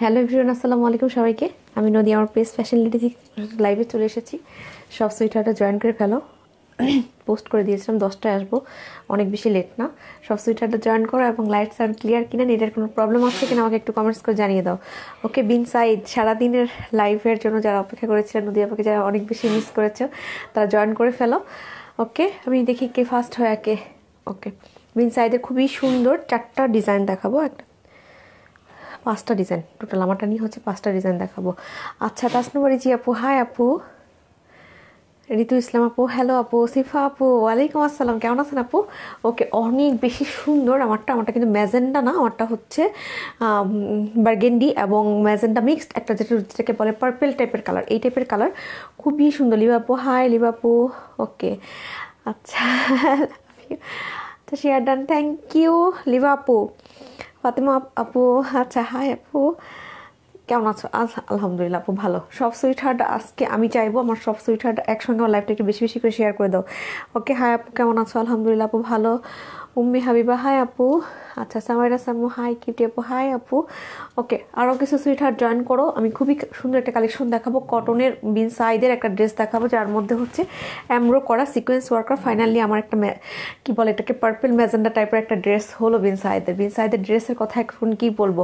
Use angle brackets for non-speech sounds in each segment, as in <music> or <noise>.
Hello everyone, আসসালামু আলাইকুম সবাইকে। আমি নদী, আমার পেস ফ্যাশন লিডি লাইভে চলে এসেছি। সব সুইটারটা জয়েন করে ফেলো। পোস্ট করে দিয়েছিলাম, দশটায় আসব। অনেক বেশি লেট না। সব সুইটারটা জয়েন করো এবং লাইট সাউন্ড ক্লিয়ার কিনা এটার কোনো প্রবলেম আছে কিনা আমাকে একটু কমেন্টস করে জানিয়ে দাও। ওকে বিন সাইড সারাদিনের লাইভের জন্য যারা অপেক্ষা করেছিলেন, নদী আমাকে যারা অনেক বেশি মিস করেছ, তারা জয়েন করে ফেলো। ওকে আমি দেখি কে ফার্স্ট হয় একে ওকে বিন সাইডে খুবই সুন্দর চারটা ডিজাইন দেখাবো। একটা পাঁচটা ডিজাইন টোটাল আমারটা নিয়ে হচ্ছে পাঁচটা ডিজাইন দেখাবো। আচ্ছা তাসনুবারি জি আপু হাই আপু। ঋতু ইসলাম আপু হ্যালো আপু, সিফা আপু, ওয়ালাইকুম আসসালাম, কেমন আছেন আপু? ওকে, অনেক বেশি সুন্দর আমারটা আমারটা কিন্তু ম্যাজেন্ডা না, আমারটা হচ্ছে বার্গেন্ডি এবং ম্যাজেন্ডা মিক্সড একটা যেটা, যেটাকে বলে পার্পেল টাইপের কালার এই টাইপের কালার খুবই সুন্দর। লিবাপু হাই লিবাপু ওকে আচ্ছা <laughs> তো share done thank you Liva আপু. ফাতেমা আপু আচ্ছা হাই আপু। কেমন আছো? আলহামদুলিল্লাহ আপু, ভালো। সব সুইট হার্ট আজকে আমি চাইব আমার সব সুইট হার্ট একসঙ্গে আমার লাইফটা একটু বেশি বেশি করে শেয়ার করে দাও। ওকে হাই আপু, কেমন আছো? আলহামদুলিল্লাহ আপু, ভালো। উম্মি হাবিবা হাই আপু আচ্ছা সামাইরা সামু হাই কিউটি আপু হাই আপু ওকে আরও কিছু সুইট হার্ট জয়েন করো। আমি খুবই সুন্দর একটা কালেকশন দেখাবো। কটনের বিন সাইদের একটা ড্রেস দেখাবো, যার মধ্যে হচ্ছে অ্যামরো করা সিকোয়েন্স ওয়ার্কার ফাইনালি আমার একটা কি বলে এটাকে পার্পেল ম্যাজেন্ডা টাইপের একটা ড্রেস হলো বিন সাইদের বিন সাইদের ড্রেসের কথা এখন কি বলব?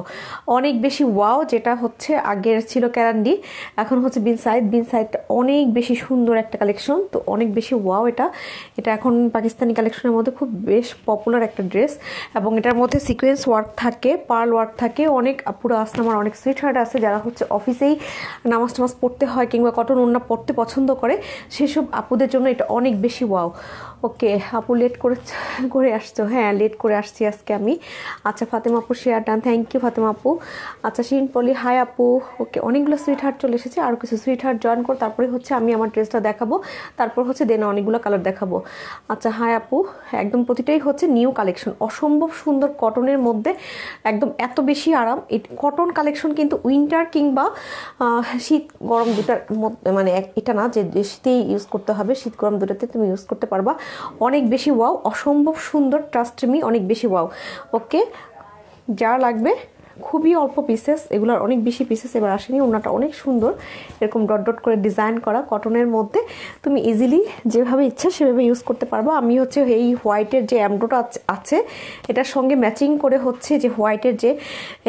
অনেক বেশি ওয়াও যেটা হচ্ছে আগের ছিল ক্যারান্ডি এখন হচ্ছে বিন সাইদ বিন সাইডটা অনেক বেশি সুন্দর একটা কালেকশন তো অনেক বেশি ওয়াও এটা। এটা এখন পাকিস্তানি কালেকশনের মধ্যে খুব বেশ পপুলার একটা ড্রেস এবং এটার মধ্যে সিকোয়েন্স ওয়ার্ক থাকে পার্ল ওয়ার্ক থাকে, অনেক পুরো আমার অনেক সুইট হার্ট আছে যারা হচ্ছে অফিসেই নামাজ টামাজ পড়তে হয় কিংবা কটন ওন্না পড়তে পছন্দ করে, সেসব আপুদের জন্য এটা অনেক বেশি ওয়াও ওকে, আপু লেট করে করে আসছো। হ্যাঁ লেট করে আসছি আজকে আমি। আচ্ছা ফাতেমা আপু share done thank you Fatema আপু। আচ্ছা শিন পলি হাই আপু। ওকে, অনেকগুলো সুইট হার্ট চলে এসেছে, আর কিছু সুইট হার্ট জয়েন কর। তারপরে হচ্ছে আমি আমার ড্রেসটা দেখাবো। তারপর হচ্ছে দেন অনেকগুলো কালার দেখাবো। আচ্ছা হাই আপু। একদম প্রতিটাই হচ্ছে নিউ কালেকশন অসম্ভব সুন্দর কটনের মধ্যে একদম এত বেশি আরাম। এই কটন কালেকশন কিন্তু উইন্টার কিংবা শীত গরম দুটার মানে এটা না যে শীতেই ইউজ করতে হবে, শীত গরম দুটাতে তুমি ইউজ করতে পারবা। অনেক বেশি ওয়াও অসম্ভব সুন্দর ট্রাস্ট মি অনেক বেশি ওয়াও। ওকে যা লাগবে খুবই অল্প পিসেস এগুলোর অনেক বেশি পিসেস এবার আসেনি ওনাটা অনেক সুন্দর। এরকম ডট ডট করে ডিজাইন করা কটনের মধ্যে। তুমি ইজিলি যেভাবে ইচ্ছা সেভাবে ইউজ করতে পারব। আমি হচ্ছে এই হোয়াইটের যে অ্যামব্রোটা আছে এটার সঙ্গে ম্যাচিং করে হচ্ছে যে হোয়াইটের যে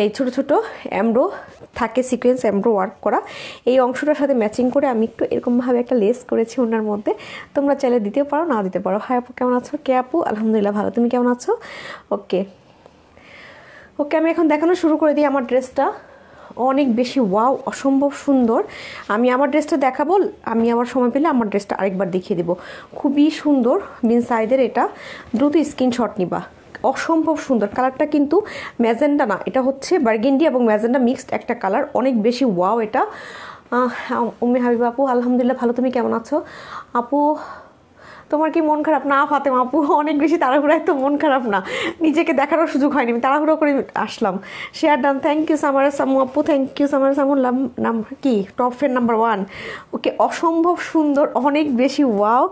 এই ছোট ছোট অ্যামব্রো থাকে সিকোয়েন্স অ্যামব্রো ওয়ার্ক করা। এই অংশটার সাথে ম্যাচিং করে আমি একটু এরকমভাবে একটা লেস করেছি ওনার মধ্যে। তোমরা চাইলে দিতেও পারো না দিতে পারো। হাই আপু, কেমন আছো? কে আপু? আলহামদুলিল্লাহ ভালো। তুমি কেমন আছো? ওকে ওকে আমি এখন দেখানো শুরু করে দিই আমার ড্রেসটা। অনেক বেশি ওয়াও, অসম্ভব সুন্দর। আমি আমার ড্রেসটা দেখাবো, আমি আমার সময় পেলে আমার ড্রেসটা আরেকবার দেখিয়ে দেবো। খুবই সুন্দর বিন সাইদের এটা। দ্রুত স্ক্রিনশট নিবা। অসম্ভব সুন্দর। কালারটা কিন্তু ম্যাজেন্ডা না, এটা হচ্ছে বার্গেন্ডি এবং ম্যাজেন্ডা মিক্সড একটা কালার। অনেক বেশি ওয়াও এটা। উম্মে হাবিব আপু, আলহামদুলিল্লাহ ভালো। তুমি কেমন আছো? আপু তোমার কি মন খারাপ? না ফাতেমা আপু, অনেক বেশি তাড়াহুড়ায় তো মন খারাপ না। নিজেকে দেখারও সুযোগ হয়নি। আমি তাড়াহুড়ো করে আসলাম। Share done thank you Samar Samu আপু। Thank you Samar Samu number কি? টপ ফের নাম্বার ওয়ান ওকে অসম্ভব সুন্দর, অনেক বেশি ওয়াও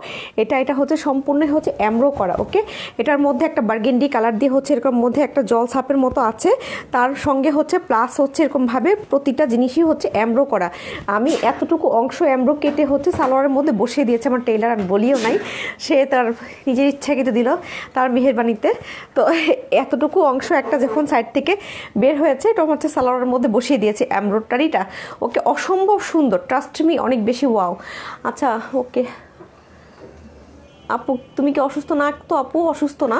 এটা এটা হচ্ছে সম্পূর্ণ হচ্ছে অ্যামরো করা ওকে এটার মধ্যে একটা বার্গেন্ডি কালার দিয়ে হচ্ছে এরকম মধ্যে একটা জল ছাপের মতো আছে। তার সঙ্গে হচ্ছে প্লাস হচ্ছে এরকমভাবে প্রতিটা জিনিসই হচ্ছে অ্যামরো করা। আমি এতটুকু অংশ অ্যামরো কেটে হচ্ছে সালোয়ারের মধ্যে বসিয়ে দিয়েছে। আমার টেইলার আমি বলিও নাই। সে তার নিজের ইচ্ছা কিন্তু দিল তার মেহেরবানিতে। তো এতটুকু অংশ একটা যখন সাইড থেকে বের হয়েছে, এটা হচ্ছে সালোয়ারের মধ্যে বসিয়ে দিয়েছে এমব্রয়ডারিটা ওকে অসম্ভব সুন্দর ট্রাস্ট মি অনেক বেশি ওয়াও আচ্ছা ওকে। আপু, তুমি কি অসুস্থ না? তো আপু অসুস্থ না?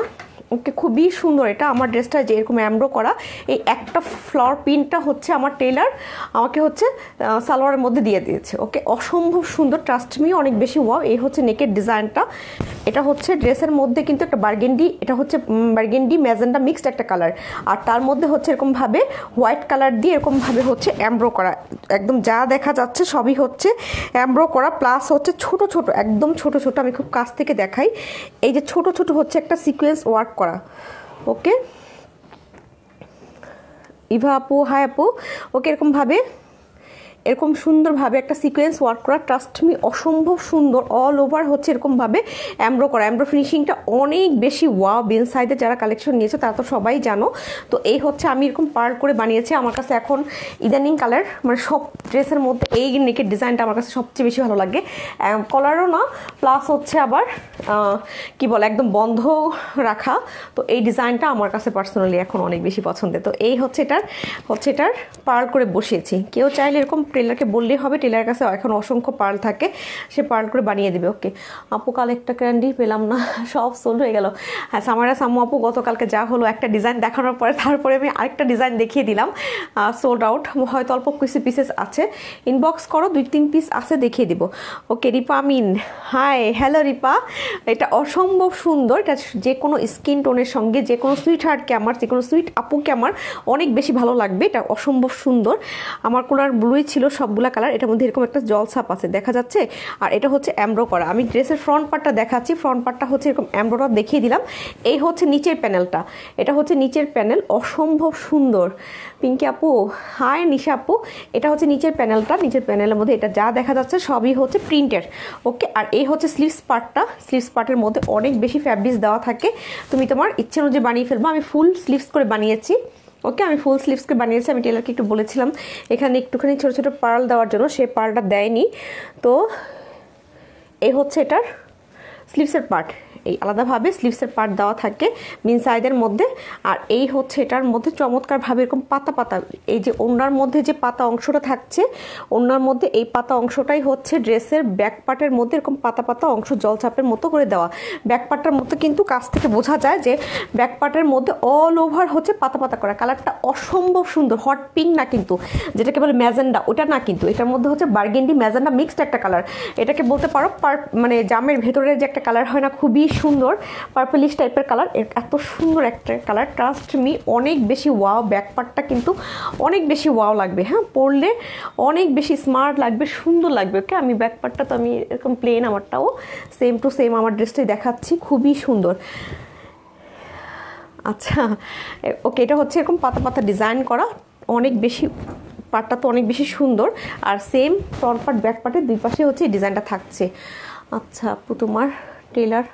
ওকে খুবই সুন্দর এটা, আমার ড্রেসটা যে এরকম অ্যামব্রো করা, এই একটা ফ্লাওয়ার প্রিন্টটা হচ্ছে আমার টেলার আমাকে হচ্ছে সালোয়ারের মধ্যে দিয়ে দিয়েছে, ওকে? অসম্ভব সুন্দর ট্রাস্ট মি অনেক বেশি ওয়াও এই হচ্ছে নেকের ডিজাইনটা এটা হচ্ছে ড্রেসের মধ্যে কিন্তু একটা বার্গেন্ডি এটা হচ্ছে বার্গেন্ডি ম্যাজেন্ডা মিক্সড একটা কালার আর তার মধ্যে হচ্ছে এরকমভাবে হোয়াইট কালার দিয়ে এরকমভাবে হচ্ছে অ্যামব্রো করা, একদম যা দেখা যাচ্ছে সবই হচ্ছে অ্যামব্রো করা প্লাস হচ্ছে ছোট ছোট, একদম ছোট ছোট, আমি খুব কাছ থেকে দেখাই, এই যে ছোট ছোট হচ্ছে একটা সিকোয়েন্স ওয়ার্ক করা। ওকে ইভা আপু হাই আপু। ওকে এরকমভাবে এরকম সুন্দরভাবে একটা সিকোয়েন্স ওয়ার্ক করা ট্রাস্ট মি অসম্ভব সুন্দর অল ওভার হচ্ছে এরকমভাবে অ্যাম্ব্রো করা। অ্যাম্ব্রো ফিনিশিংটা অনেক বেশি ওয়া বিন সাইডে যারা কালেকশন নিয়েছে, তারা তো সবাই জানো। তো এই হচ্ছে আমি এরকম পার্ল করে বানিয়েছি। আমার কাছে এখন ইদানিং কালার মানে সব ড্রেসের মধ্যে এই নেকের ডিজাইনটা আমার কাছে সবচেয়ে বেশি ভালো লাগে। কলারও না প্লাস হচ্ছে আবার কি বলে, একদম বন্ধ রাখা। তো এই ডিজাইনটা আমার কাছে পার্সোনালি এখন অনেক বেশি পছন্দের। তো এই হচ্ছে এটার হচ্ছে এটার পার্ল করে বসিয়েছি। কেউ চাইলে এরকম টেলারকে বললেই হবে টেলার কাছে এখন অসংখ্য পার্ল থাকে, সে পার্ল করে বানিয়ে দেবে, ওকে। আপু, কাল একটা ক্যান্ডি পেলাম না, সব সোল হয়ে গেল। হ্যাঁ সামারা সাম্মু আপু, গতকালকে যা হলো একটা ডিজাইন দেখানোর পরে, তারপরে আমি আরেকটা ডিজাইন দেখিয়ে দিলাম সোল্ড আউট হয়তো অল্প কিছু পিসেস আছে। ইনবক্স করো, দুই তিন পিস আছে, দেখিয়ে দিব। ওকে, রিপা মিন হাই হ্যালো রিপা। এটা অসম্ভব সুন্দর, এটা যে কোনো স্কিন টোনের সঙ্গে, যে কোনো সুইট হার্টকে আমার, যে কোনো সুইট আপুকে আমার অনেক বেশি ভালো লাগবে, এটা অসম্ভব সুন্দর। আমার কোলার ব্লুই ছিল সবগুলা কালার, এটার মধ্যে এরকম একটা জল ছাপ আছে, দেখা যাচ্ছে। আর এটা হচ্ছে অ্যাম্ব্রো করা। আমি ড্রেসের ফ্রন্ট পার্টটা দেখাচ্ছি ফ্রন্ট পার্টটা হচ্ছে এরকম অ্যাম্ব্রোটা দেখিয়ে দিলাম। এই হচ্ছে নিচের প্যানেলটা এটা হচ্ছে নিচের প্যানেল অসম্ভব সুন্দর। পিঙ্কি আপু হাই নিশা আপু। এটা হচ্ছে নিচের প্যানেলটা নিচের প্যানেলের মধ্যে এটা যা দেখা যাচ্ছে সবই হচ্ছে প্রিন্টের ওকে আর এই হচ্ছে স্লিভস পার্টটা স্লিভস পার্টের মধ্যে অনেক বেশি ফ্যাব্রিক্স দেওয়া থাকে। তুমি তোমার ইচ্ছে অনুযায়ী বানিয়ে ফেলব। আমি ফুল স্লিভস করে বানিয়েছি। ওকে, আমি ফুল স্লিভসকে বানিয়েছি, আমি টেলারকে একটু বলেছিলাম। এখানে একটুখানি ছোটো ছোটো পার্ল দেওয়ার জন্য, সে পার্লটা দেয়নি। তো এই হচ্ছে এটার স্লিভসের পার্ট এই আলাদাভাবে স্লিভসের পার্ট দেওয়া থাকে মিন সাইডের মধ্যে। আর এই হচ্ছে এটার মধ্যে চমৎকারভাবে এরকম পাতা পাতা, এই যে ওনার মধ্যে যে পাতা অংশটা থাকছে ওনার মধ্যে এই পাতা অংশটাই হচ্ছে ড্রেসের ব্যাক পার্টের মধ্যে এরকম পাতা পাতা অংশ জলচাপের মতো করে দেওয়া। ব্যাক পার্টটার মধ্যে কিন্তু কাছ থেকে বোঝা যায় যে ব্যাক পার্টের মধ্যে অল ওভার হচ্ছে পাতা পাতা করা। কালারটা অসম্ভব সুন্দর হট পিঙ্ক না কিন্তু, যেটাকে বলে ম্যাজেন্ডা, ওটা না কিন্তু। এটার মধ্যে হচ্ছে বার্গেন্ডি ম্যাজেন্ডা মিক্সড একটা কালার এটাকে বলতে পারো, পার মানে জামের ভেতরের যে একটা কালার হয় না, খুবই সুন্দর পার্পলিশ টাইপের কালার এত সুন্দর একটা কালার ট্রাস্ট মি অনেক বেশি ওয়াও ব্যাকপার্টটা কিন্তু অনেক বেশি ওয়াও লাগবে। হ্যাঁ পরলে অনেক বেশি স্মার্ট লাগবে, সুন্দর লাগবে ওকে আমি ব্যাকপার্টটা তো আমি এরকম প্লেন আমারটাও সেম টু সেম আমার ড্রেসটাই দেখাচ্ছি, খুবই সুন্দর। আচ্ছা ওকে এটা হচ্ছে এরকম পাতা পাতা ডিজাইন করা। অনেক বেশি পার্টটা তো অনেক বেশি সুন্দর। আর সেম ফ্রন্ট পার্ট ব্যাক পার্টের দুই পাশে হচ্ছে ডিজাইনটা থাকছে। আচ্ছা আপু, তোমার টেলার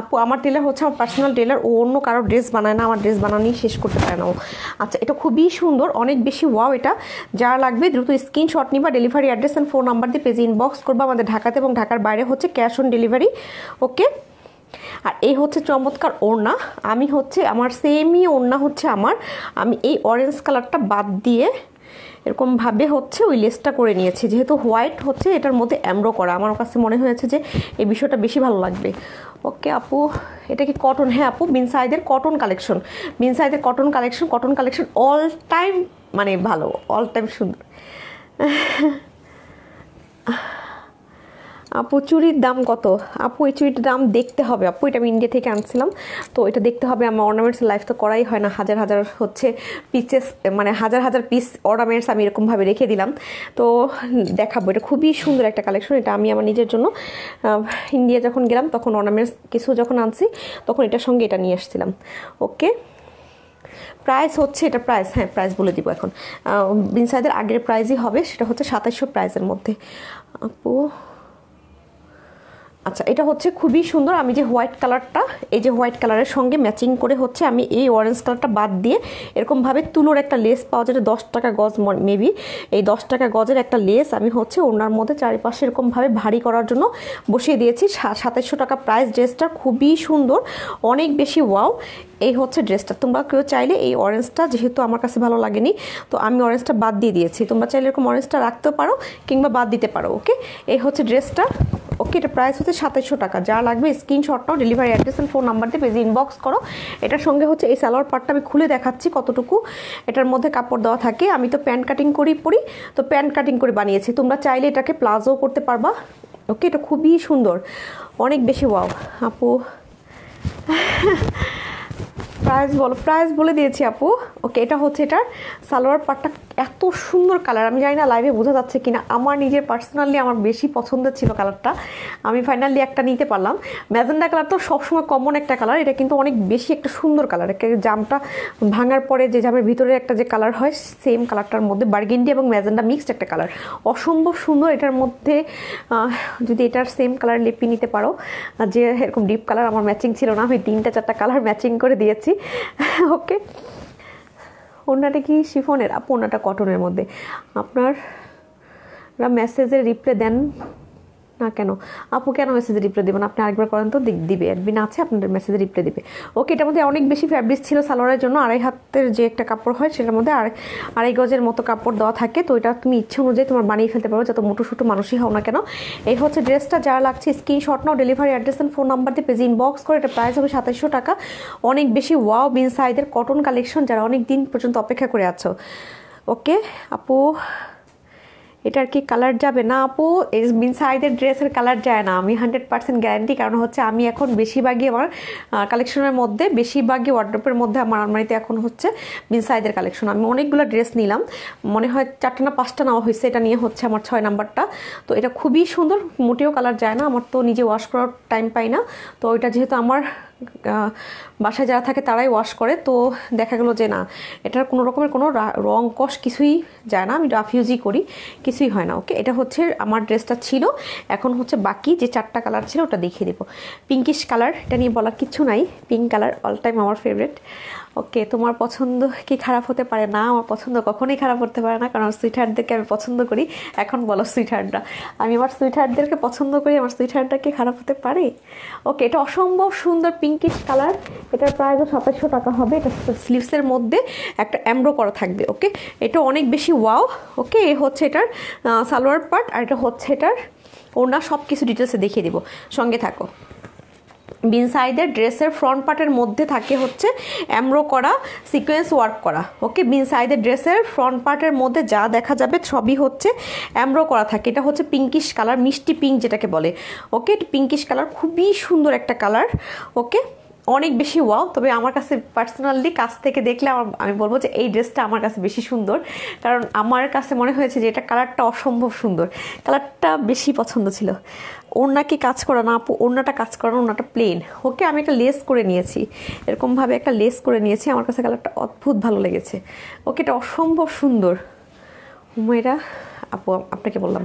আপু, আমার টেলার হচ্ছে আমার পার্সোনাল টেলার ও অন্য কারও ড্রেস বানায় না, আমার ড্রেস বানানোই শেষ করতে পারে না ও। আচ্ছা এটা খুবই সুন্দর, অনেক বেশি ওয়াও এটা। যা লাগবে দ্রুত স্ক্রিনশট নিবা delivery address and phone number দিয়ে পেজে ইনবক্স করবা। আমাদের ঢাকাতে এবং ঢাকার বাইরে হচ্ছে ক্যাশ অন ডেলিভারি ওকে আর এই হচ্ছে চমৎকার ওড়না। আমি হচ্ছে, আমার সেমই ওড়না হচ্ছে আমার। আমি এই অরেঞ্জ কালারটা বাদ দিয়ে এরকমভাবে হচ্ছে ওই লেসটা করে নিয়েছি। যেহেতু হোয়াইট হচ্ছে, এটার মধ্যে অ্যামরো করা। আমার কাছে মনে হয়েছে যে এই বিষয়টা বেশি ভালো লাগবে। ওকে আপু, এটা কি কটন হ্যাঁ আপু বিনসাইদের cotton collection বিনসাইদের cotton collection cotton collection all time মানে ভালো অল টাইম সুন্দর। <laughs> আপু, চুরির দাম কত? আপু, এই চুরিটার দাম দেখতে হবে। আপু, এটা আমি ইন্ডিয়া থেকে আনছিলাম। তো এটা দেখতে হবে। আমার অর্নামেন্টস লাইফ তো করাই হয় না। হাজার হাজার হচ্ছে পিসেস মানে হাজার হাজার পিস অর্নামেন্টস আমি এরকমভাবে রেখে দিলাম। তো দেখাবো। এটা খুবই সুন্দর একটা কালেকশন এটা আমি আমার নিজের জন্য ইন্ডিয়া যখন গেলাম, তখন অর্নামেন্টস কিছু যখন আনছি, তখন এটার সঙ্গে এটা নিয়ে এসেছিলাম। ওকে প্রাইস হচ্ছে, এটা প্রাইস হ্যাঁ প্রাইস বলে দিব এখন। বিনসাইদের আগের প্রাইসই হবে, সেটা হচ্ছে সাতাইশশো প্রাইসের মধ্যে। আপু আচ্ছা এটা হচ্ছে খুবই সুন্দর। আমি যে হোয়াইট কালারটা, এই যে হোয়াইট কালারের সঙ্গে ম্যাচিং করে হচ্ছে আমি এই অরেঞ্জ কালারটা বাদ দিয়ে এরকমভাবে তুলোর একটা লেস পাওয়া যায় দশ টাকা গজ মেবি এই দশ টাকা গজের একটা লেস আমি হচ্ছে ওনার মধ্যে চারিপাশে এরকমভাবে ভারী করার জন্য বসিয়ে দিয়েছি। সাতাইশশো টাকা প্রাইস ড্রেসটা খুবই সুন্দর, অনেক বেশি ওয়াও এই হচ্ছে ড্রেসটা তোমরা কেউ চাইলে এই অরেঞ্জটা যেহেতু আমার কাছে ভালো লাগেনি, তো আমি অরেঞ্জটা বাদ দিয়ে দিয়েছি। তোমরা চাইলে এরকম অরেঞ্জটা রাখতেও পারো কিংবা বাদ দিতে পারো ওকে এই হচ্ছে ড্রেসটা এটা প্রাইস হচ্ছে সাতাইশশো টাকা। যা লাগবে স্ক্রিনশটটাও ডেলিভারি অ্যাড্রেস ফোন নাম্বার দিয়ে পেজে ইনবক্স করো। এটার সঙ্গে হচ্ছে এই সালোয়ার পার্টটা আমি খুলে দেখাচ্ছি কতটুকু। এটার মধ্যে কাপড় দেওয়া থাকে। আমি তো প্যান্ট কাটিং করি, পরি। তো প্যান্ট কাটিং করে বানিয়েছি। তোমরা চাইলে এটাকে প্লাজো করতে পারবা। ওকে এটা খুবই সুন্দর। অনেক বেশি ওয়াও আপু। প্রাইস বলো প্রাইস বলে দিয়েছি আপু। ওকে এটা হচ্ছে এটার সালোয়ার পাটটা এত সুন্দর কালার আমি জানি না লাইভে বোঝা যাচ্ছে কিনা। আমার নিজের পার্সোনালি আমার বেশি পছন্দের ছিল কালারটা আমি ফাইনালি একটা নিতে পারলাম। ম্যাজেন্ডা কালার তো সবসময় কমন একটা কালার এটা কিন্তু অনেক বেশি একটা সুন্দর কালার জামটা ভাঙার পরে যে জামের ভিতরে একটা যে কালার হয় সেম কালারটার মধ্যে বার্গেন্ডি এবং ম্যাজেন্ডা মিক্সড একটা কালার অসম্ভব সুন্দর এটার মধ্যে যদি এটার সেম কালার লিপি নিতে পারো। যে এরকম ডিপ কালার আমার ম্যাচিং ছিল না। আমি তিনটা চারটা কালার ম্যাচিং করে দিয়েছি। ওকে। ওনাটা কি শিফনের? আপু ওনাটা কটনের মধ্যে। আপনার মেসেজের রিপ্লাই দেন। না কেন? আপু কেন মেসেজে রিপ্লাই দেবেন? আপনি আরেকবার করেন তো দিবে। অ্যাডমিন আছে, আপনাদের মেসেজে রিপ্লাই দিবে। ওকে এটার মধ্যে অনেক বেশি ফ্যাব্রিক ছিল সালোয়ারের জন্য। আড়াই হাতের যে একটা কাপড় হয়, সেটার মধ্যে আর আড়াই গজের মতো কাপড় দেওয়া থাকে। তো এটা তুমি ইচ্ছে অনুযায়ী তোমার বানিয়ে ফেলতে পারো, যত মোটো সুটো মানুষই হও না কেন। এই হচ্ছে ড্রেসটা যা লাগছে screenshot now delivery address and phone number দিয়ে পেজ ইনবক্স করে। এটা প্রাইস হবে সাতাশশো টাকা। অনেক বেশি ওয়াও বিন সাইদের কটন কালেকশন যারা অনেক দিন পর্যন্ত অপেক্ষা করে আছো। ওকে আপু এটার কি কালার যাবে? না আপু মিন সাইডের ড্রেসের কালার যায় না। আমি হান্ড্রেড পার্সেন্ট গ্যারান্টি কারণ হচ্ছে আমি এখন বেশিরভাগই আমার কালেকশনের মধ্যে, বেশিরভাগই ওয়ার্ড্রপের মধ্যে আমার আলমারিতে এখন হচ্ছে মিন সাইডের কালেকশন আমি অনেকগুলো ড্রেস নিলাম। মনে হয় চারটা না পাঁচটা নেওয়া হয়েছে। এটা নিয়ে হচ্ছে আমার ছয় নাম্বারটা। তো এটা খুবই সুন্দর, মোটেও কালার যায় না। আমার তো নিজে ওয়াশ করার টাইম পাই না। তো ওইটা যেহেতু আমার বাসায় যারা থাকে তারাই ওয়াশ করে। তো দেখা গেলো যে না, এটার কোনো রকমের কোনো রং কষ কিছুই যায় না, আমি রাফিউজই করি, কিছুই হয় না ওকে এটা হচ্ছে আমার ড্রেসটা ছিল, এখন হচ্ছে বাকি যে চারটা কালার ছিল ওটা দেখিয়ে দেবো। পিঙ্কিশ কালার এটা নিয়ে বলার কিছু নাই পিঙ্ক কালার অল টাইম আমার ফেভারেট ওকে তোমার পছন্দ কি খারাপ হতে পারে? না, আমার পছন্দ কখনোই খারাপ হতে পারে না, কারণ সুইটহার্টদেরকে আমি পছন্দ করি। এখন বলো সুইটহার্টরা আমি আমার সুইটহার্টদেরকে পছন্দ করি, আমার সুইটহার্টটা কি খারাপ হতে পারে? ওকে এটা অসম্ভব সুন্দর পিঙ্কিশ কালার এটার প্রায় সাতাশশো টাকা হবে, এটা স্লিভসের মধ্যে একটা অ্যামব্রো করা থাকবে ওকে এটা অনেক বেশি ওয়াও ওকে এ হচ্ছে এটার সালোয়ার পার্ট আর এটা হচ্ছে এটার ওনার সব কিছু ডিটেলসে দেখিয়ে দেবো। সঙ্গে থাকো। বিনসাইডের ড্রেসের ফ্রন্ট পার্টের মধ্যে থাকে হচ্ছে অ্যামরো করা, সিকোয়েন্স ওয়ার্ক করা। ওকে? বিনসাইডের ড্রেসের ফ্রন্ট পার্টের মধ্যে যা দেখা যাবে সবই হচ্ছে অ্যামরো করা থাকে। এটা হচ্ছে পিঙ্কিশ কালার, মিষ্টি পিঙ্ক যেটাকে বলে। ওকে? পিঙ্কিশ কালার খুবই সুন্দর একটা কালার। ওকে? অনেক বেশি ওয়াও, তবে আমার কাছে পার্সোনালি কাছ থেকে দেখলে আমার, আমি বলব যে এই ড্রেসটা আমার কাছে বেশি সুন্দর। কারণ আমার কাছে মনে হয়েছে যে এটা কালারটা অসম্ভব সুন্দর। কালারটা বেশি পছন্দ ছিল। ওড়না কি কাজ করা না আপু ওড়নাটা কাজ করা ওড়নাটা প্লেন ওকে আমি একটা লেস করে নিয়েছি। এরকমভাবে একটা লেস করে নিয়েছি, আমার কাছে কালারটা অদ্ভুত ভালো লেগেছে। ওকে এটা অসম্ভব সুন্দর। হুমেরা আপু, আপনাকে বললাম।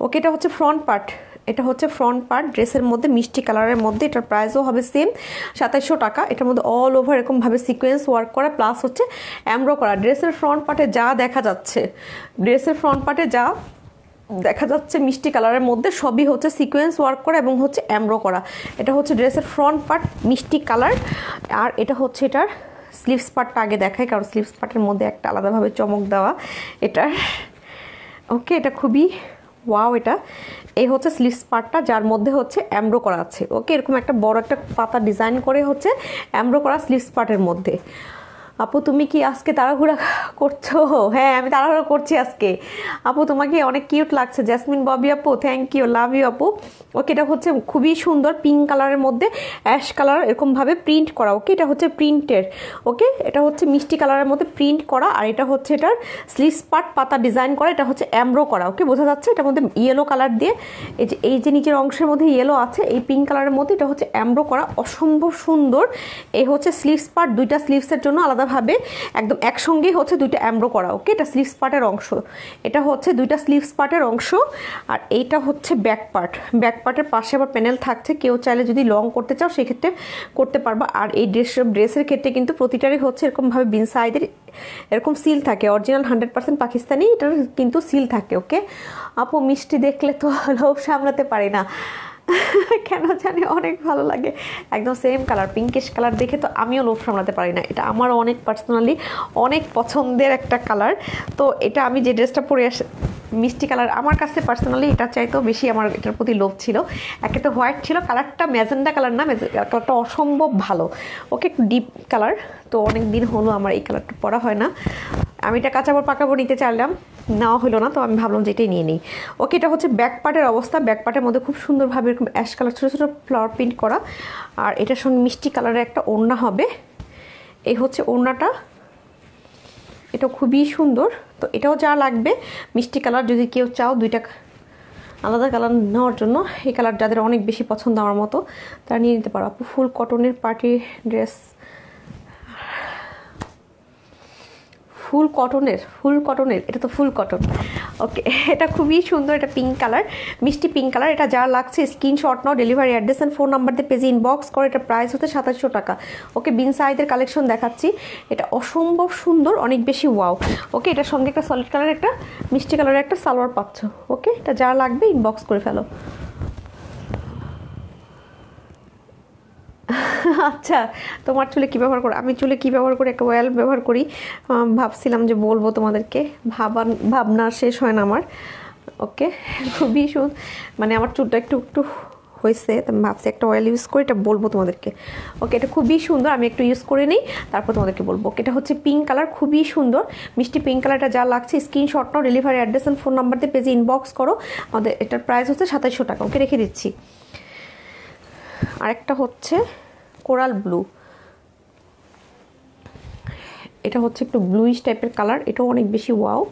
ওকে এটা হচ্ছে ফ্রন্ট পার্ট এটা হচ্ছে ফ্রন্ট পার্ট ড্রেসের মধ্যে, মিষ্টি কালারের মধ্যে, এটার প্রাইসও হবে সেম সাতাইশশো টাকা। এটার মধ্যে অল ওভার এরকমভাবে সিকোয়েন্স ওয়ার্ক করা প্লাস হচ্ছে অ্যামব্রো করা। ড্রেসের ফ্রন্ট পার্টে যা দেখা যাচ্ছে ড্রেসের ফ্রন্ট পার্টে যা দেখা যাচ্ছে মিষ্টি কালারের মধ্যে, সবই হচ্ছে সিকোয়েন্স ওয়ার্ক করা এবং হচ্ছে অ্যামব্রো করা। এটা হচ্ছে ড্রেসের ফ্রন্ট পার্ট মিষ্টি কালার আর এটা হচ্ছে এটার স্লিভস পার্টটা আগে দেখায় কারণ স্লিভস পার্টের মধ্যে একটা আলাদাভাবে চমক দেওয়া এটার। ওকে এটা খুবই ওয়াও এটা। এই হচ্ছে স্লিভস পার্টটা যার মধ্যে হচ্ছে অ্যামব্রো করা আছে। ওকে এরকম একটা বড় একটা পাতা ডিজাইন করে হচ্ছে অ্যামব্রো করা স্লিভস পার্টের মধ্যে। আপু, তুমি কি আজকে তাড়াহুড়া করছ? হ্যাঁ আমি তাড়াহুড়া করছি আজকে। আপু, তোমাকে অনেক কিউট লাগছে। জ্যাসমিন ববি আপু থ্যাংক ইউ লাভ ইউ আপু। ওকে এটা হচ্ছে খুবই সুন্দর পিঙ্ক কালারের মধ্যে অ্যাশ কালার এরকমভাবে প্রিন্ট করা। ওকে এটা হচ্ছে প্রিন্টের ওকে এটা হচ্ছে মিষ্টি কালারের মধ্যে প্রিন্ট করা। আর এটা হচ্ছে এটার স্লিভস পার্ট পাতা ডিজাইন করা। এটা হচ্ছে অ্যামব্রো করা। ওকে বোঝা যাচ্ছে? এটার মধ্যে ইয়েলো কালার দিয়ে এই যে এই যে নিচের অংশের মধ্যে ইয়েলো আছে, এই পিঙ্ক কালারের মধ্যে এটা হচ্ছে অ্যামব্রো করা। অসম্ভব সুন্দর। এই হচ্ছে স্লিভস পার্ট দুইটা স্লিভসের জন্য আলাদা ভাবে একদম একসঙ্গেই হচ্ছে দুইটা অ্যাম্ব্রো করা ওকে এটা স্লিভস পার্টের অংশ। এটা হচ্ছে দুইটা স্লিভস পার্টের অংশ, আর এইটা হচ্ছে ব্যাক পার্ট ব্যাক পার্টের পাশে আবার প্যানেল থাকছে, কেউ চাইলে যদি লং করতে চাও, সেক্ষেত্রে করতে পারবা। আর এই ড্রেস ড্রেসের ক্ষেত্রে কিন্তু প্রতিটারই হচ্ছে এরকমভাবে বিন সাইডের এরকম সিল থাকে। অরিজিনাল হান্ড্রেড পার্সেন্ট পাকিস্তানি, এটার কিন্তু সিল থাকে ওকে আপু, মিষ্টি দেখলে তো <laughs> লোভ সামলাতে পারি না। <laughs> কেন জানি অনেক ভালো লাগে। একদম সেম কালার পিঙ্কিশ কালার দেখে তো আমিও লোভ সামলাতে পারি না। এটা আমারও অনেক পার্সোনালি অনেক পছন্দের একটা কালার তো এটা আমি যে ড্রেসটা পরে আস, মিষ্টি কালার আমার কাছে পার্সোনালি এটা চাইতেও বেশি আমার এটার প্রতি লোভ ছিল। একে তো হোয়াইট ছিল কালারটা ম্যাজেন্ডা কালার না কালারটা অসম্ভব ভালো। ওকে একটু ডিপ কালার তো অনেক দিন হলো আমার এই কালারটা পরা হয় না। আমি এটা কাঁচাবড় পাকাবো নিতে চাইলাম, নেওয়া হলো না, তো আমি ভাবলাম যে এটাই নিয়ে নিই। ওকে, এটা হচ্ছে ব্যাক পার্টের অবস্থা। ব্যাক পার্টের মধ্যে খুব সুন্দরভাবে এরকম অ্যাশ কালার ছোটো ছোটো ফ্লাওয়ার প্রিন্ট করা। আর এটার সঙ্গে মিষ্টি কালারের একটা ওড়না হবে। এই হচ্ছে ওড়নাটা। এটা খুবই সুন্দর। তো এটাও যা লাগবে, মিষ্টি কালার যদি কেউ চাও দুইটা আলাদা কালার নেওয়ার জন্য। এই কালার যাদের অনেক বেশি পছন্দ আমার মতো, তারা নিয়ে নিতে পারো। ফুল কটনের পার্টি ড্রেস ফুল কটনের ফুল কটনের, এটা তো ফুল কটন। ওকে এটা খুবই সুন্দর, এটা পিঙ্ক কালার মিষ্টি পিঙ্ক কালার এটা যা লাগছে screenshot now delivery address and phone number দিয়ে পেজে ইনবক্স করে, এটা প্রাইস হচ্ছে সাতাশশো টাকা। ওকে বিন সাইদের কালেকশন দেখাচ্ছি। এটা অসম্ভব সুন্দর, অনেক বেশি ওয়াও ওকে এটার সঙ্গে একটা সলিড কালার একটা মিষ্টি কালারের একটা সালোয়ার পাচ্ছ। ওকে এটা যা লাগবে ইনবক্স করে ফেলো। আচ্ছা তোমার চুলে কী ব্যবহার করো, আমি চুলে কী ব্যবহার করি? একটা অয়েল ব্যবহার করি। ভাবছিলাম যে বলব তোমাদেরকে ভাবান ভাবনা শেষ হয় না আমার। ওকে, খুবই সুন্দর মানে আমার চুলটা একটু একটু হয়েছে আমি ভাবছি একটা অয়েল ইউজ করে, এটা বলব তোমাদেরকে। ওকে, এটা খুবই সুন্দর, আমি একটু ইউজ করে নিই, তারপর তোমাদেরকে বলব। এটা হচ্ছে পিঙ্ক কালার খুবই সুন্দর। মিষ্টি পিঙ্ক কালারটা যা লাগছে স্ক্রিনশট নাও ডেলিভারি অ্যাড্রেস ফোন নাম্বার দিয়ে পেজে ইনবক্স করো। আমাদের এটার প্রাইস হচ্ছে সাতাইশশো টাকা, ওকে, রেখে দিচ্ছি। আরেকটা হচ্ছে কোরাল ব্লু। এটা হচ্ছে একটু ব্লুইশ টাইপের কালার এটাও অনেক বেশি ওয়াও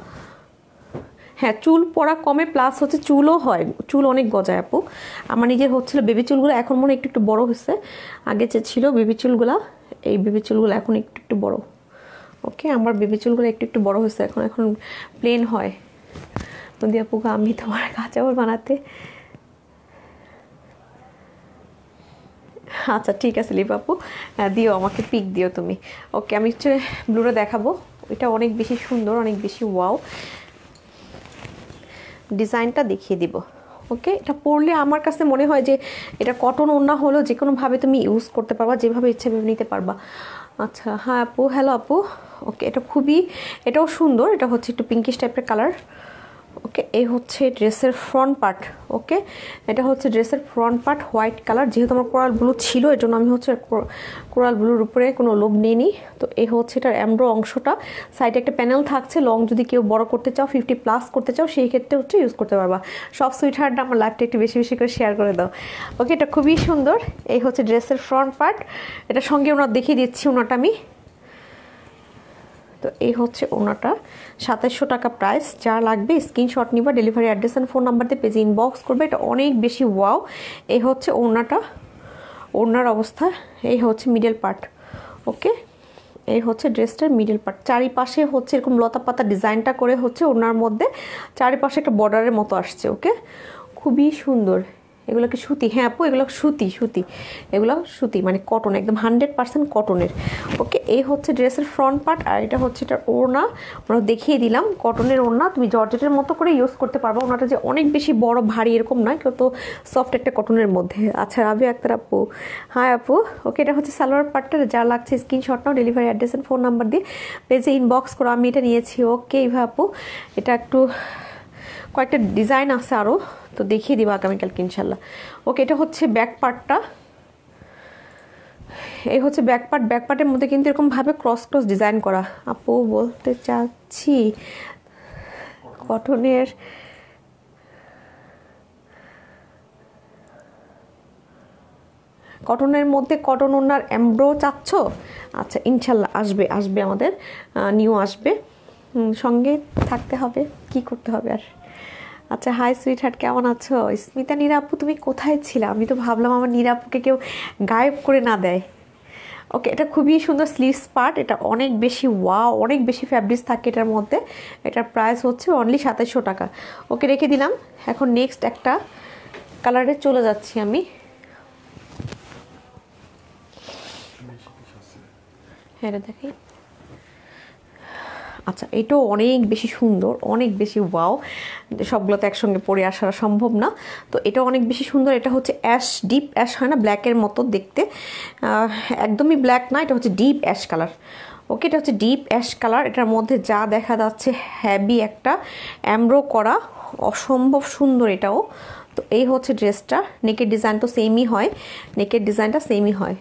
হ্যাঁ চুল পড়া কমে প্লাস হচ্ছে চুলও হয়, চুল অনেক গজায় আপু। আমার নিজের হচ্ছিল বেবি চুলগুলো, এখন মনে একটু একটু বড় হয়েছে। আগে যে ছিল বেবি চুলগুলো, এই বেবি চুলগুলো এখন একটু একটু বড়। ওকে, আমার বেবি চুলগুলো একটু একটু বড় হয়েছে, এখন এখন প্লেন হয়। নদী আপু আমি তোমার কাঁচাওয়াল বানাতে আচ্ছা ঠিক আছে লিপাপু দিও আমাকে পিক দিও তুমি। ওকে আমি হচ্ছে ব্লুটা দেখাবো। এটা অনেক বেশি সুন্দর, অনেক বেশি ওয়াও ডিজাইনটা দেখিয়ে দিব। ওকে এটা পরলে আমার কাছে মনে হয় যে এটা কটন ওড়না হলেও যে কোনোভাবে তুমি ইউজ করতে পারবা, যেভাবে ইচ্ছে ভেবে নিতে পারবা। আচ্ছা হ্যাঁ আপু হ্যালো আপু। ওকে এটা খুবই, এটাও সুন্দর, এটা হচ্ছে একটু পিঙ্কিশ টাইপের কালার ওকে, এই হচ্ছে ড্রেসের ফ্রন্ট পার্ট ওকে? এটা হচ্ছে ড্রেসের ফ্রন্ট পার্ট হোয়াইট কালার যেহেতু আমার কোরাল ব্লু ছিল এর জন্য আমি হচ্ছে কোরাল ব্লুর উপরে কোনো লোভ নিইনি। তো এই হচ্ছে এটার অ্যামব্রো অংশটা। সাইডে একটা প্যানেল থাকছে লং যদি কেউ বড় করতে চাও ফিফটি প্লাস করতে চাও, সেই ক্ষেত্রে হচ্ছে ইউজ করতে পারবা। সব সুইট হার্টটা আমার লাইফটা একটু বেশি বেশি করে শেয়ার করে দাও। ওকে, এটা খুবই সুন্দর। এই হচ্ছে ড্রেসের ফ্রন্ট পার্ট এটার সঙ্গে ওনার দেখিয়ে দিচ্ছি ওনাটা আমি। তো এই হচ্ছে ওনাটা। সাতাশশো টাকা প্রাইস যা লাগবে স্ক্রিনশট নিবা delivery address and phone number দিয়ে পেজে ইনবক্স করবে। এটা অনেক বেশি ওয়াও এই হচ্ছে ওনাটা, ওনার অবস্থা। এই হচ্ছে মিডল পার্ট ওকে এই হচ্ছে ড্রেসটার মিডল পার্ট চারিপাশে হচ্ছে এরকম লতা পাতা ডিজাইনটা করে হচ্ছে ওনার মধ্যে, চারিপাশে একটা বর্ডারের মতো আসছে ওকে খুবই সুন্দর। এগুলো কি সুতি হ্যাঁ আপু, এগুলো সুতি সুতি। এগুলো সুতি মানে কটন একদম হান্ড্রেড পার্সেন্ট কটনের ওকে এই হচ্ছে ড্রেসের ফ্রন্ট পার্ট আর এটা হচ্ছে এটার ওড়না। আমরা দেখিয়ে দিলাম কটনের ওড়না। তুমি জর্জেটের মতো করে ইউজ করতে পারব। ওনাটা যে অনেক বেশি বড়, ভারী এরকম নয় কেউ তো সফট একটা কটনের মধ্যে। আচ্ছা রাবি আক্তার আপু। হ্যাঁ আপু। ওকে এটা হচ্ছে সালোয়ার পার্টটা যা লাগছে স্ক্রিনশট নাও ডেলিভারি অ্যাড্রেস ফোন নাম্বার দিয়ে। পেজে ইনবক্স করো, আমি এটা নিয়েছি। ওকে এইভাবে আপু। এটা একটু কয়েকটা ডিজাইন আছে আরও তো দেখিয়ে দিব আগামীকালকে ইনশাল্লাহ ওকে এটা হচ্ছে ব্যাক পার্টটা এই হচ্ছে ব্যাক পার্ট ব্যাক পার্টের মধ্যে কিন্তু এরকমভাবে ক্রস ক্রস ডিজাইন করা। আপু বলতে চাচ্ছি কটনের কটনের মধ্যে কটন ওনার এমব্রো চাচ্ছ? আচ্ছা ইনশাল্লাহ আসবে আসবে আমাদের নিউ আসবে। সঙ্গে থাকতে হবে, কি করতে হবে আর? আচ্ছা হাই সুইট হার্ট কেমন আছো? স্মিতা, নিরাপু, তুমি কোথায় ছিলে? আমি তো ভাবলাম আমার নিরাপুকে কেউ গায়েব করে না দেয়। ওকে এটা খুবই সুন্দর স্লিভস পার্ট এটা অনেক বেশি ওয়া অনেক বেশি ফ্যাব্রিক্স থাকে এটার মধ্যে। এটার প্রাইস হচ্ছে অনলি সাতাইশশো টাকা। ওকে রেখে দিলাম। এখন নেক্সট একটা কালারে চলে যাচ্ছি আমি। হ্যাঁ দেখি আচ্ছা এটাও অনেক বেশি সুন্দর, অনেক বেশি ওয়াও। সবগুলো তো একসঙ্গে পরে আসা সম্ভব না। তো এটা অনেক বেশি সুন্দর, এটা হচ্ছে অ্যাশ, ডিপ অ্যাশ হয় না? ব্ল্যাকের মতো দেখতে। একদমই ব্ল্যাক না, এটা হচ্ছে ডিপ অ্যাশ কালার। ওকে, এটা হচ্ছে ডিপ অ্যাশ কালার। এটার মধ্যে যা দেখা যাচ্ছে, হ্যাবি একটা অ্যামব্রো করা। অসম্ভব সুন্দর এটাও। তো এই হচ্ছে ড্রেসটা। নেকের ডিজাইন তো সেমই হয়। নেকের ডিজাইনটা সেমই হয়।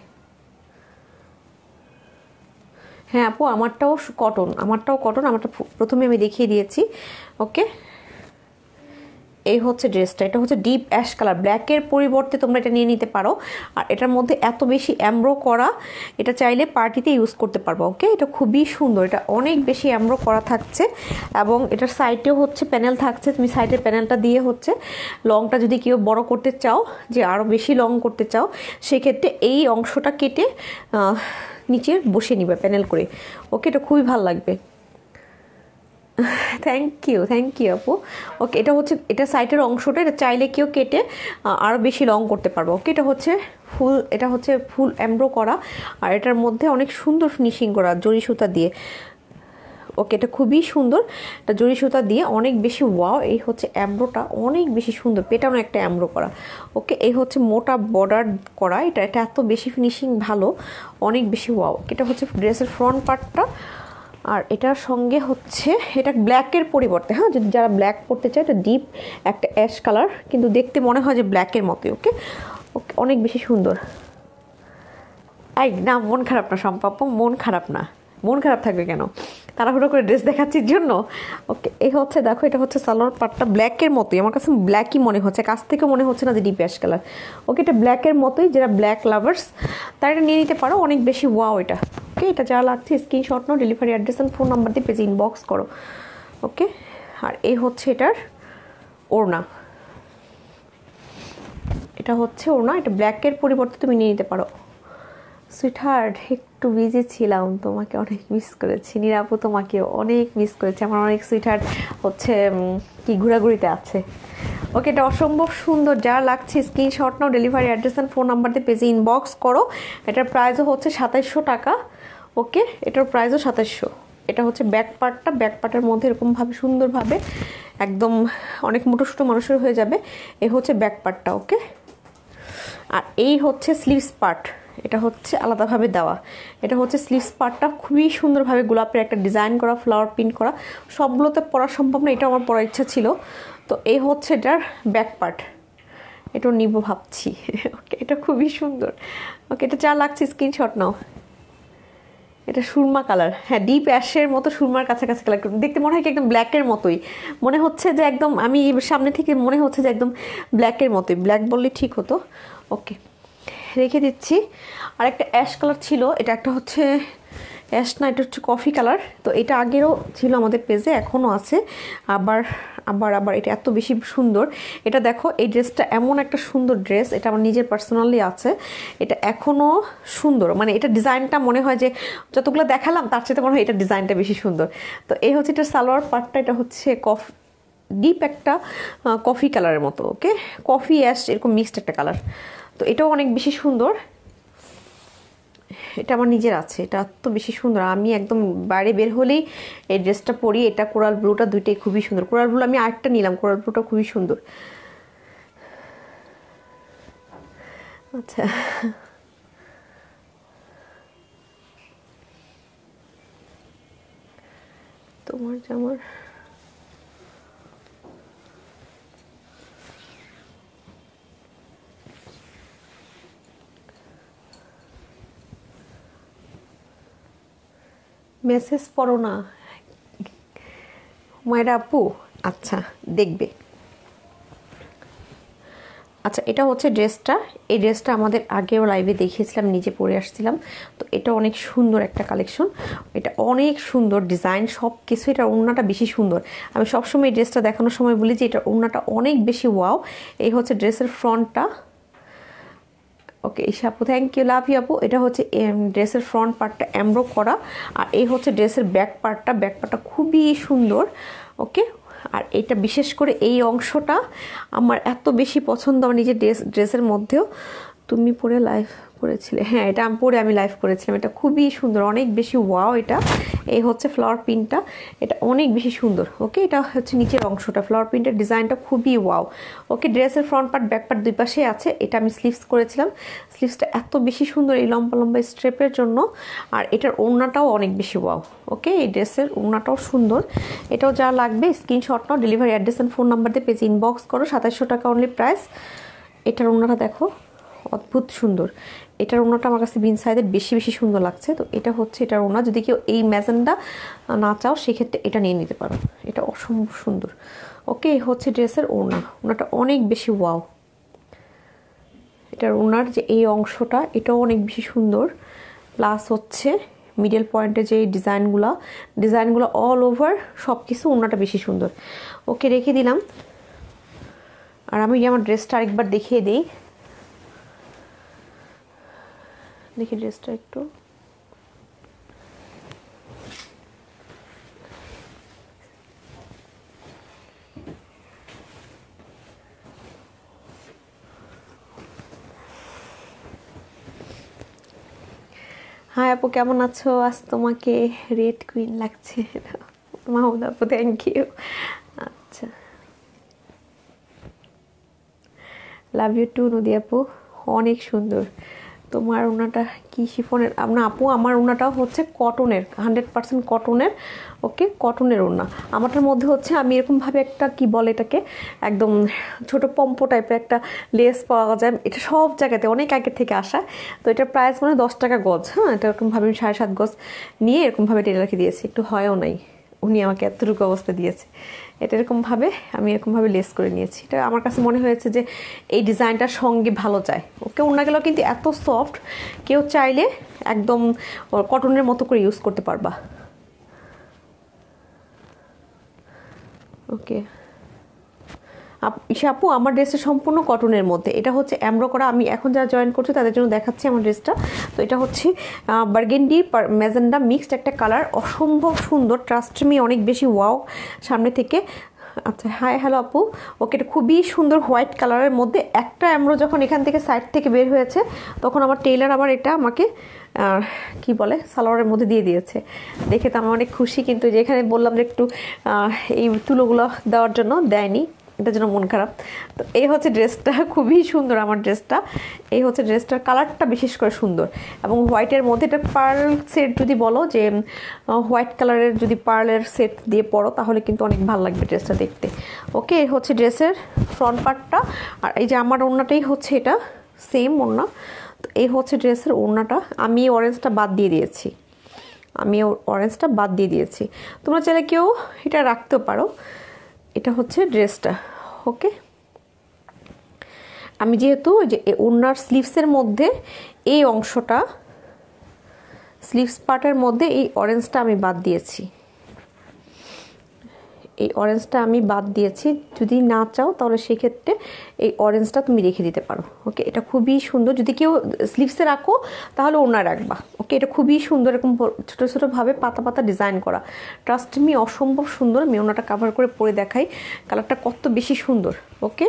হ্যাঁ আপু, আমারটাও কটন আমারটাও কটন আমারটা প্রথমে আমি দেখিয়ে দিয়েছি ওকে এই হচ্ছে ড্রেসটা এটা হচ্ছে ডিপ অ্যাশ কালার ব্ল্যাকের পরিবর্তে তোমরা এটা নিয়ে নিতে পারো। আর এটার মধ্যে এত বেশি অ্যামব্রো করা, এটা চাইলে পার্টিতে ইউজ করতে পারব ওকে এটা খুবই সুন্দর, এটা অনেক বেশি অ্যামব্রো করা থাকছে, এবং এটার সাইডেও হচ্ছে প্যানেল থাকছে, তুমি সাইডের প্যানেলটা দিয়ে হচ্ছে লংটা যদি কেউ বড় করতে চাও, যে আরও বেশি লং করতে চাও, সেক্ষেত্রে এই অংশটা কেটে নিচে বসে নিবে প্যানেল করে। ওকে এটা খুবই ভালো লাগবে। থ্যাংক ইউ থ্যাংক ইউ আপু। ওকে, এটা হচ্ছে, এটা সাইটের অংশটা, এটা চাইলে কেউ কেটে আরও বেশি লং করতে পারব। ওকে, এটা হচ্ছে ফুল, এটা হচ্ছে ফুল অ্যাম্ব্রো করা, আর এটার মধ্যে অনেক সুন্দর ফিনিশিং করা জরি সুতা দিয়ে। ওকে, এটা খুবই সুন্দর। এটা জরি সুতা দিয়ে অনেক বেশি ওয়াও এই হচ্ছে অ্যাম্ব্রোটা অনেক বেশি সুন্দর। পেটানো একটা অ্যাম্ব্রো করা। ওকে, এই হচ্ছে মোটা বর্ডার করা। এটা এটা এত বেশি ফিনিশিং ভালো, অনেক বেশি ওয়াও এটা হচ্ছে ড্রেসের ফ্রন্ট পার্টটা আর এটার সঙ্গে হচ্ছে, এটা ব্ল্যাকের পরিবর্তে হ্যাঁ? যদি যারা ব্ল্যাক পরতে চায়, এটা ডিপ একটা অ্যাশ কালার কিন্তু দেখতে মনে হয় যে ব্ল্যাকের মতোই, ওকে? ওকে, অনেক বেশি সুন্দর। এই, না, মন খারাপ না সম্পাপ্য মন খারাপ না। মন খারাপ থাকবে কেন? তাড়াহুড়ো করে ড্রেস দেখাচ্ছির জন্য? ওকে এই হচ্ছে, দেখো, এটা হচ্ছে সালোয়ার পাটটা ব্ল্যাকের মতোই। আমার কাছে ব্ল্যাকই মনে হচ্ছে, কাছ থেকে মনে হচ্ছে না যে ডিপ অ্যাশ কালার ওকে এটা ব্ল্যাকের মতোই, যারা ব্ল্যাক লাভার্স তারা এটা নিয়ে নিতে পারো, অনেক বেশি ওয়াও এটা। ওকে এটা যা লাগছে screenshot now delivery address and phone number দিয়ে পেজে ইনবক্স করো। ওকে আর এই হচ্ছে এটার ওড়না। এটা হচ্ছে ওড়না, এটা ব্ল্যাকের পরিবর্তে তুমি নিয়ে নিতে পারো। সুইটহার্ট একটু বিজি ছিলাম, তোমাকে অনেক মিস করেছি। নিরাপু তোমাকে অনেক মিস করেছি। আমার অনেক সুইটহার্ট হচ্ছে কি ঘোরাঘুরিতে আছে। ওকে এটা অসম্ভব সুন্দর। যা লাগছে screenshot now delivery address and phone number দিয়ে পেজে ইনবক্স করো। এটার প্রাইসও হচ্ছে সাতাইশশো টাকা। ওকে এটার প্রাইসও সাতাইশশো। এটা হচ্ছে ব্যাক পার্টটা ব্যাক পার্টের মধ্যে এরকমভাবে সুন্দরভাবে একদম অনেক মোটো ছোটো মানুষের হয়ে যাবে। এ হচ্ছে ব্যাক পার্টটা ওকে আর এই হচ্ছে স্লিভস পার্ট এটা হচ্ছে আলাদাভাবে দেওয়া। এটা হচ্ছে স্লিভস পার্টটা খুবই সুন্দরভাবে গোলাপের একটা ডিজাইন করা ফ্লাওয়ার প্রিন্ট করা। সবগুলোতে পড়া সম্ভব না এটা আমার পড়ার ইচ্ছা ছিল। তো এই হচ্ছে এটার ব্যাক পার্ট এটাও নিব ভাবছি। ওকে এটা খুবই সুন্দর। ওকে এটা যা লাগছে স্ক্রিনশট নাও। এটা সুরমা কালার হ্যাঁ ডিপ অ্যাশের মতো সুরমার কাছাকাছি কালার দেখতে মনে হয় কি একদম ব্ল্যাকের মতোই। মনে হচ্ছে যে একদম, আমি সামনে থেকে মনে হচ্ছে যে একদম ব্ল্যাকের মতোই। ব্ল্যাক বললে ঠিক হতো। ওকে রেখে দিচ্ছি। আর একটা অ্যাশ কালার ছিল, এটা একটা হচ্ছে অ্যাশ না, এটা হচ্ছে কফি কালার। তো এটা আগেরও ছিল আমাদের পেজে, এখনও আছে। আবার আবার আবার এটা এত বেশি সুন্দর। এটা দেখো, এই ড্রেসটা এমন একটা সুন্দর ড্রেস, এটা আমার নিজের পার্সোনালি আছে। এটা এখনও সুন্দর মানে এটা ডিজাইনটা মনে হয় যে যতগুলো দেখালাম, তার সাথে মনে হয় এটা ডিজাইনটা বেশি সুন্দর। তো এই হচ্ছে এটা সালোয়ার পার্টটা এটা হচ্ছে কফ, ডিপ একটা কফি কালারের মতো, ওকে? কফি, অ্যাশ, এরকম মিক্সড একটা কালার। তো এটাও অনেক বেশি সুন্দর। এটা আমার নিজের আছে, এটা এত বেশি সুন্দর। আমি একদম বাইরে বের হলেই এই ড্রেসটা পরি, এটা কোরাল ব্লুটা দুইটাই খুবই সুন্দর। কোরাল ব্লু আমি আরেকটা নিলাম, কোরাল ব্লুটা খুবই সুন্দর। আচ্ছা। তোমার জামার মেসেজ পড়ো না। মায়েরা আপু আচ্ছা দেখবে। আচ্ছা এটা হচ্ছে ড্রেসটা। এই ড্রেসটা আমাদের আগেও লাইভে দেখিয়েছিলাম, নিজে পরে আসছিলাম। তো এটা অনেক সুন্দর একটা কালেকশন এটা অনেক সুন্দর ডিজাইন সব কিছু এটা ওড়নাটা বেশি সুন্দর। আমি সবসময় এই ড্রেসটা দেখানোর সময় বলি যে এটা ওড়নাটা অনেক বেশি ওয়াও এই হচ্ছে ড্রেসের ফ্রন্টটা। ওকে এই আপু থ্যাংক ইউ লাভ ইউ আপু এটা হচ্ছে ড্রেসের ফ্রন্ট পার্টটা এমব্রো করা। আর এই হচ্ছে ড্রেসের ব্যাক পার্টটা ব্যাক পার্টটা খুবই সুন্দর। ওকে আর এটা বিশেষ করে এই অংশটা আমার এত বেশি পছন্দ আমার নিজের ড্রেস, ড্রেসের মধ্যেও। তুমি পরে লাইভ করেছিলে। হ্যাঁ এটা আমি পরে আমি লাইভ করেছিলাম। এটা খুবই সুন্দর, অনেক বেশি ওয়াও এটা। এই হচ্ছে ফ্লাওয়ার প্রিন্টটা এটা অনেক বেশি সুন্দর ওকে এটা হচ্ছে নিচের অংশটা। ফ্লাওয়ার প্রিন্টের ডিজাইনটা খুবই ওয়াও ওকে ড্রেসের ফ্রন্ট পার্ট ব্যাক পার্ট দুই পাশে আছে। এটা আমি স্লিভস করেছিলাম। স্লিভসটা এত বেশি সুন্দর এই লম্বা লম্বা স্ট্রেপের জন্য। আর এটার ওড়নাটাও অনেক বেশি ওয়াও ওকে এই ড্রেসের ওড়নাটাও সুন্দর। এটাও যা লাগবে screenshot now delivery address and phone number দিয়ে পেজ ইনবক্স করো। সাতাশশো টাকা অনলি প্রাইস এটার ওড়নাটা দেখো, অদ্ভুত সুন্দর। এটার ওনাটা আমার কাছে বিন সাইডের বেশি বেশি সুন্দর লাগছে। তো এটা হচ্ছে এটার ওনা যদি কেউ এই ম্যাজেন্ডা না চাও, সেক্ষেত্রে এটা নিয়ে নিতে পারো। এটা অসম্ভব সুন্দর। ওকে হচ্ছে ড্রেসের ওনা ওনাটা অনেক বেশি ওয়াও। এটার ওনার যে এই অংশটা, এটাও অনেক বেশি সুন্দর। প্লাস হচ্ছে মিডল পয়েন্টে যে ডিজাইনগুলো ডিজাইনগুলো অল ওভার সব কিছু ওনাটা বেশি সুন্দর। ওকে, রেখে দিলাম। আর আমি আমার ড্রেসটা আরেকবার দেখিয়ে দিই। দেখি ড্রেসটা একটু। হাই আপু, কেমন আছো? আজ তোমাকে রেড কুইন লাগছে। <laughs> মাহমুদ আপু থ্যাংক ইউ আচ্ছা। লাভ ইউ টু নদী আপু। অনেক সুন্দর। তোমার ওনাটা কি শিফনের? না, আপু, আমার ওনাটাও হচ্ছে কটনের হান্ড্রেড পার্সেন্ট কটনের ওকে কটনের ওনা আমারটার মধ্যে হচ্ছে আমি এরকমভাবে একটা, কি বলে এটাকে, একদম ছোট পম্পো টাইপের একটা লেস পাওয়া যায়। এটা সব জায়গাতে, অনেক আগের থেকে আসা। তো এটার প্রাইস মানে দশ টাকা গজ হ্যাঁ এটা এরকমভাবে আমি সাড়ে সাত গজ নিয়ে এরকমভাবে টেলারকে দিয়েছি। একটু হয়ও নাই। উনি আমাকে এতটুকু অবস্থা দিয়েছে। এটা এরকমভাবে আমি এরকমভাবে লেস করে নিয়েছি। এটা আমার কাছে মনে হয়েছে যে এই ডিজাইনটার সঙ্গে ভালো যায়। ওকে গেলেও কিন্তু এত সফট, কেউ চাইলে একদম কটনের মতো করে ইউজ করতে পারবা। ওকে। ঈশা আপু, আমার ড্রেসটা সম্পূর্ণ কটনের মধ্যে। এটা হচ্ছে অ্যামরো করা। আমি এখন যারা জয়েন করছি তাদের জন্য দেখাচ্ছি আমার ড্রেসটা। তো এটা হচ্ছে বার্গেন্ডি ম্যাজেন্ডা মিক্সড একটা কালার অসম্ভব সুন্দর। ট্রাস্ট মি অনেক বেশি ওয়াও সামনে থেকে। আচ্ছা হাই হ্যালো আপু। ওকে, এটা খুবই সুন্দর হোয়াইট কালারের মধ্যে। একটা অ্যামরো যখন এখান থেকে সাইড থেকে বের হয়েছে, তখন আমার টেইলার আবার এটা আমাকে কি বলে, সালোয়ারের মধ্যে দিয়ে দিয়েছে। দেখে তো আমি অনেক খুশি, কিন্তু যেখানে বললাম যে একটু এই তুলোগুলো দেওয়ার জন্য দেয়নি। এটার জন্য মন খারাপ। তো এই হচ্ছে ড্রেসটা, খুবই সুন্দর আমার ড্রেসটা। এই হচ্ছে ড্রেসটার কালারটা বিশেষ করে সুন্দর। এবং হোয়াইটের মধ্যে এটা পার্ল সেট যদি বলো যে হোয়াইট কালারের যদি পার্লের সেট দিয়ে পড়ো তাহলে কিন্তু অনেক ভালো লাগবে ড্রেসটা দেখতে। ওকে, এই হচ্ছে ড্রেসের ফ্রন্ট পার্টটা আর এই যে আমার ওড়নাটাই হচ্ছে এটা সেম ওড়না। তো এই হচ্ছে ড্রেসের ওড়নাটা। আমি অরেঞ্জটা বাদ দিয়ে দিয়েছি। আমি অরেঞ্জটা বাদ দিয়ে দিয়েছি। তোমরা চাইলে কেউ এটা রাখতেও পারো। এটা হচ্ছে ড্রেসটা, ওকে? আমি যেহেতু যে ওনার স্লিভসের মধ্যে এই অংশটা স্লিভস পার্টের মধ্যে এই অরেঞ্জটা আমি বাদ দিয়েছি। এই অরেঞ্জটা আমি বাদ দিয়েছি। যদি না চাও, তাহলে সেক্ষেত্রে এই অরেঞ্জটা তুমি রেখে দিতে পারো। ওকে এটা খুবই সুন্দর। যদি কেউ স্লিভসে রাখো, তাহলে ওনার রাখবা। ওকে এটা খুবই সুন্দর এরকম ছোটো, ছোটোভাবে পাতা পাতা ডিজাইন করা। ট্রাস্ট মি অসম্ভব সুন্দর। আমি ওনাটা কাভার করে পরে দেখাই। কালারটা কত বেশি সুন্দর। ওকে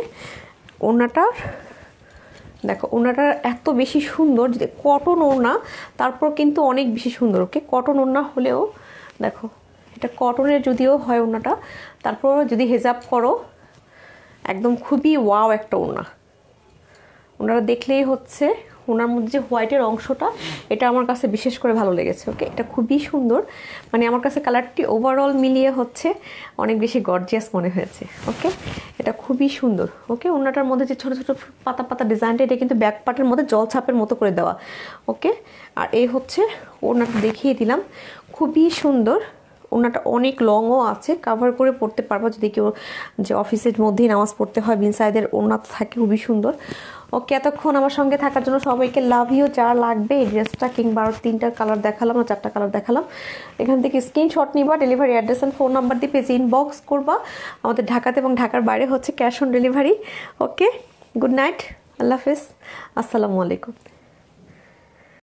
ওনাটার দেখো ওনাটা এত বেশি সুন্দর যে কটন ওনা তারপর কিন্তু অনেক বেশি সুন্দর। ওকে কটন ওনা হলেও, দেখো এটা কটনের যদিও হয় ওনাটা তারপর যদি হেজাব করো, একদম খুবই ওয়াও একটা ওনা ওনারা দেখলেই হচ্ছে ওনার মধ্যে যে হোয়াইটের অংশটা, এটা আমার কাছে বিশেষ করে ভালো লেগেছে ওকে এটা খুবই সুন্দর। মানে আমার কাছে কালারটি ওভারঅল মিলিয়ে হচ্ছে অনেক বেশি গর্জিয়াস মনে হয়েছে ওকে এটা খুবই সুন্দর ওকে ওনাটার মধ্যে যে ছোটো ছোটো পাতা পাতা ডিজাইনটা এটা কিন্তু ব্যাক পার্টের মধ্যে জল ছাপের মতো করে দেওয়া ওকে আর এই হচ্ছে ওনাটা দেখিয়ে দিলাম, খুবই সুন্দর। ওনাটা অনেক লংও আছে। কাভার করে পড়তে পারব। যদি কেউ যে অফিসের মধ্যেই নামাজ পড়তে হয় বিন সাইদের ওনা থাকে, খুবই সুন্দর। ওকে এতক্ষণ আমার সঙ্গে থাকার জন্য সবাইকে লাভ ইউ যারা লাগবে এই ড্রেসটা কিংবা আরও তিনটা কালার দেখালাম আর চারটা কালার দেখালাম। এখান থেকে স্ক্রিনশট নিবা delivery address and phone number দিয়ে পেজে ইনবক্স করবা। আমাদের ঢাকাতে এবং ঢাকার বাইরে হচ্ছে cash on delivery okay good night আল্লাহ হাফিজ। আসসালামু আলাইকুম।